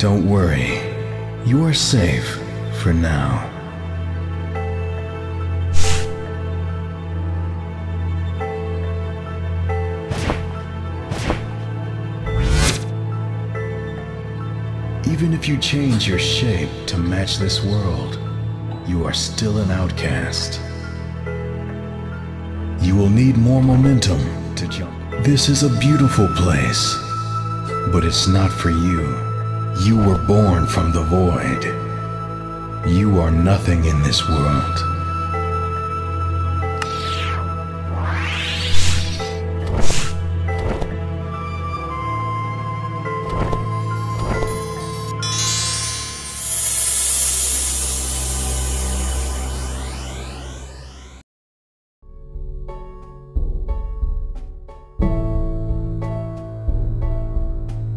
Don't worry. You are safe for now. Even if you change your shape to match this world, you are still an outcast. You will need more momentum to jump. This is a beautiful place, but it's not for you. You were born from the void. You are nothing in this world.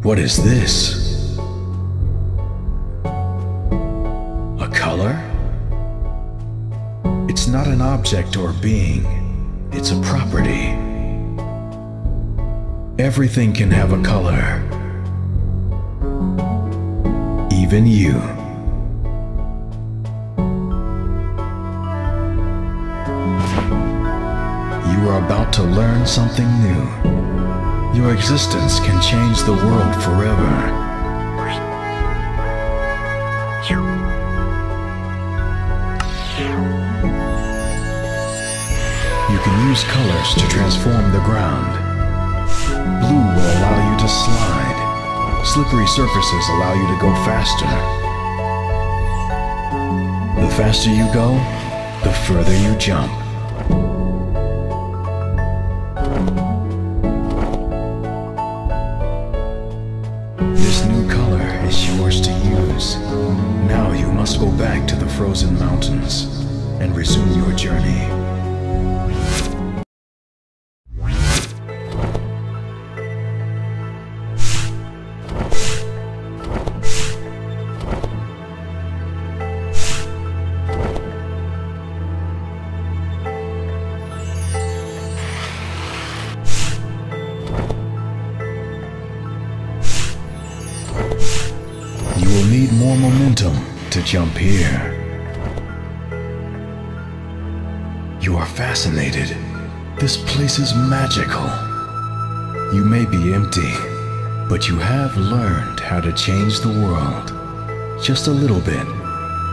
What is this? Object or being, it's a property. Everything can have a color. Even you. You are about to learn something new. Your existence can change the world forever. Use colors to transform the ground. Blue will allow you to slide. Slippery surfaces allow you to go faster. The faster you go, the further you jump. This new color is yours to use. Now you must go back to the frozen mountains and resume your journey. You will need more momentum to jump here. You are fascinated. This place is magical. You may be empty, but you have learned how to change the world. Just a little bit.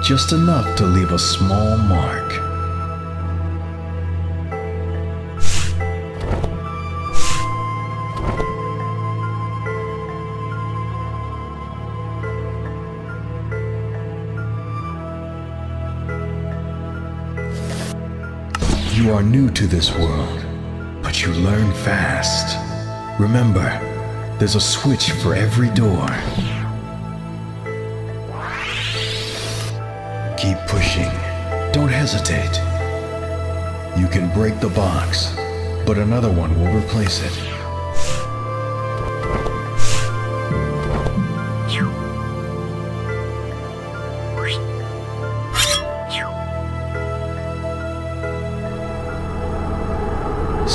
Just enough to leave a small mark. You are new to this world, but you learn fast. Remember, there's a switch for every door. Keep pushing. Don't hesitate. You can break the box, but another one will replace it.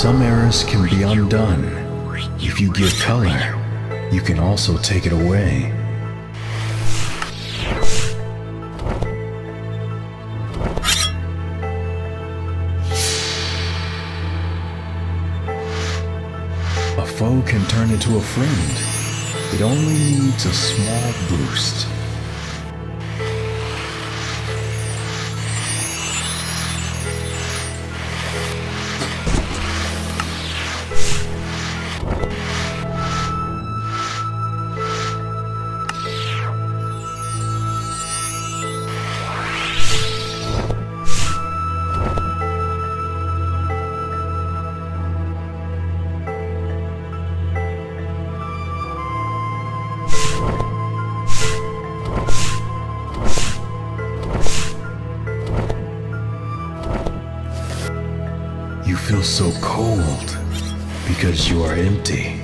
Some errors can be undone. If you give color, you can also take it away. A foe can turn into a friend. It only needs a small boost. so cold? Because you are empty.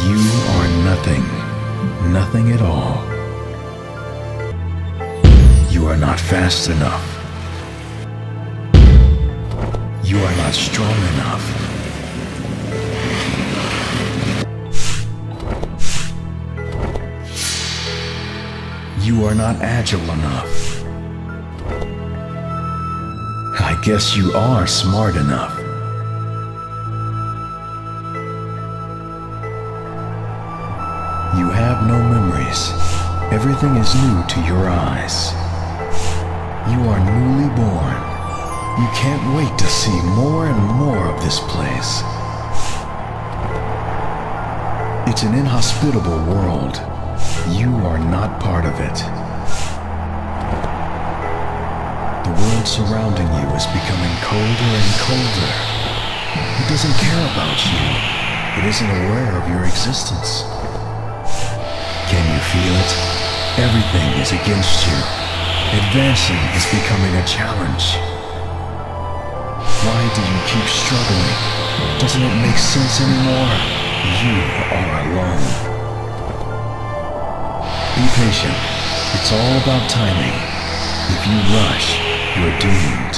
You are nothing, nothing at all. You are not fast enough. You are not strong enough. You are not agile enough. I guess you are smart enough. You have no memories. Everything is new to your eyes. You are newly born. You can't wait to see more and more of this place. It's an inhospitable world. You are not part of it. The world surrounding you is becoming colder and colder. It doesn't care about you. It isn't aware of your existence. Can you feel it? Everything is against you. Advancing is becoming a challenge. Why do you keep struggling? Doesn't it make sense anymore? You are alone. Be patient. It's all about timing. If you rush, you're doomed.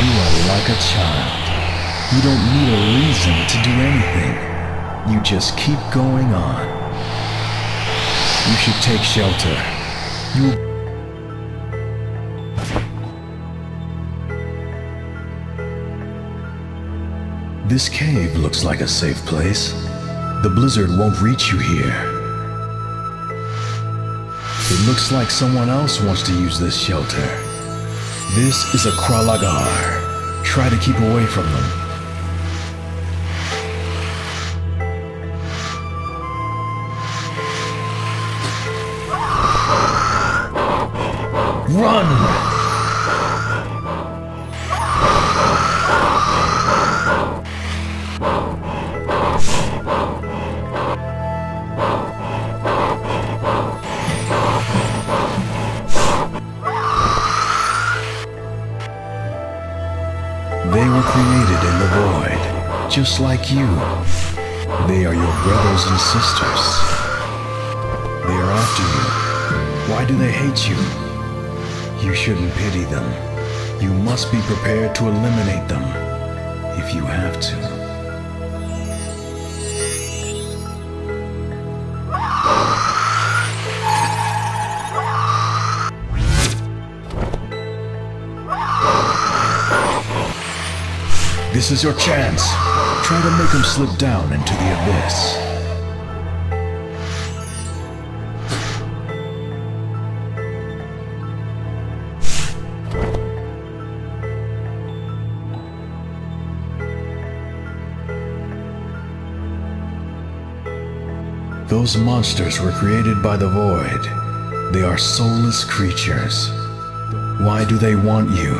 You are like a child. You don't need a reason to do anything. You just keep going on. You should take shelter. You This cave looks like a safe place. The blizzard won't reach you here. It looks like someone else wants to use this shelter. This is a Kralagar. Try to keep away from them. Run! They were created in the void, just like you. They are your brothers and sisters. They are after you. Why do they hate you? You shouldn't pity them. You must be prepared to eliminate them if you have to. This is your chance. Try to make them slip down into the abyss. Those monsters were created by the void. They are soulless creatures. Why do they want you?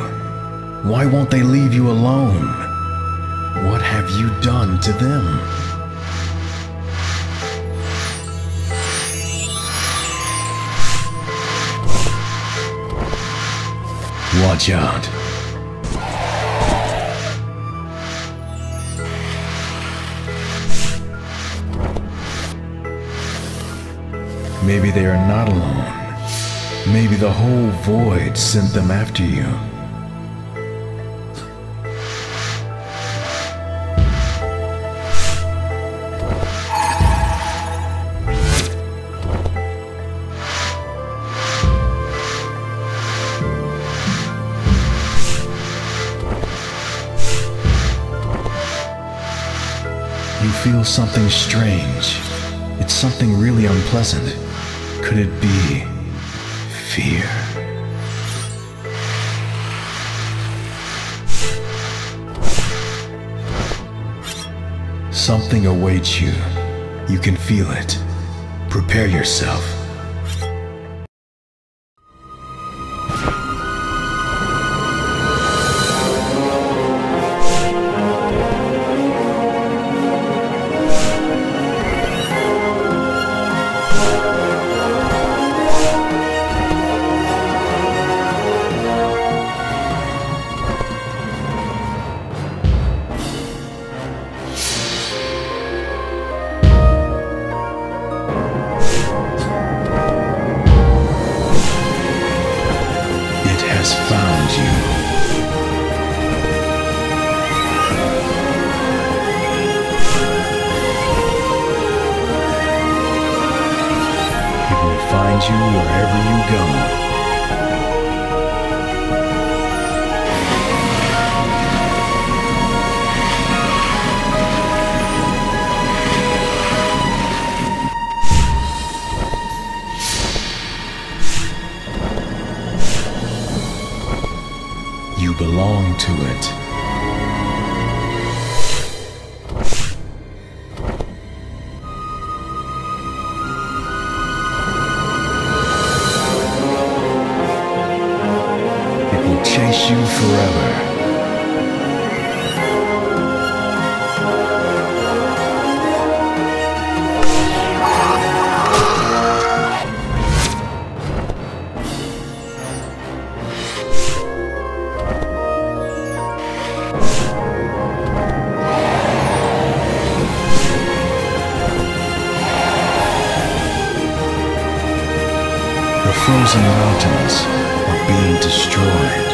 Why won't they leave you alone? What have you done to them? Watch out. Maybe they are not alone. Maybe the whole void sent them after you. You feel something strange. It's something really unpleasant. Could it be fear? Something awaits you. You can feel it. Prepare yourself. Forever. The frozen mountains are being destroyed.